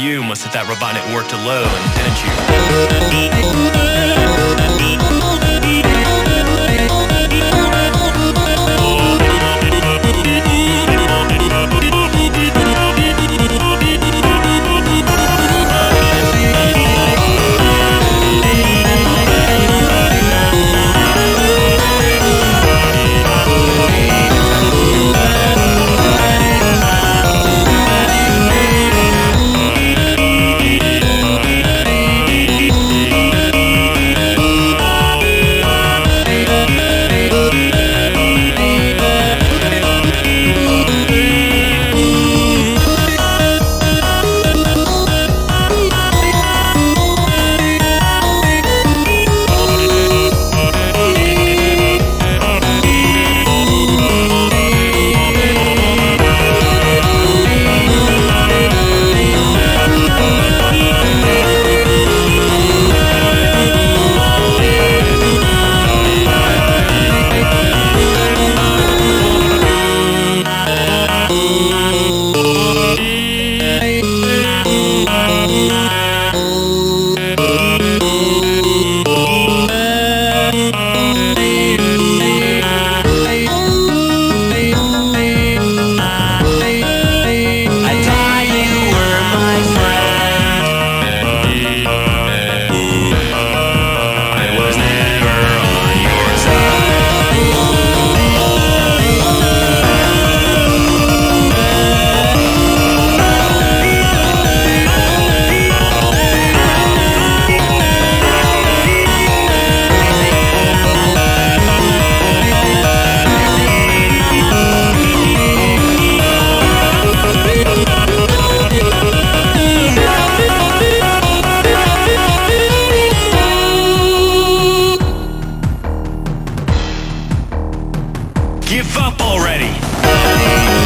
You must have that Robotnik worked alone, didn't you? Give up already!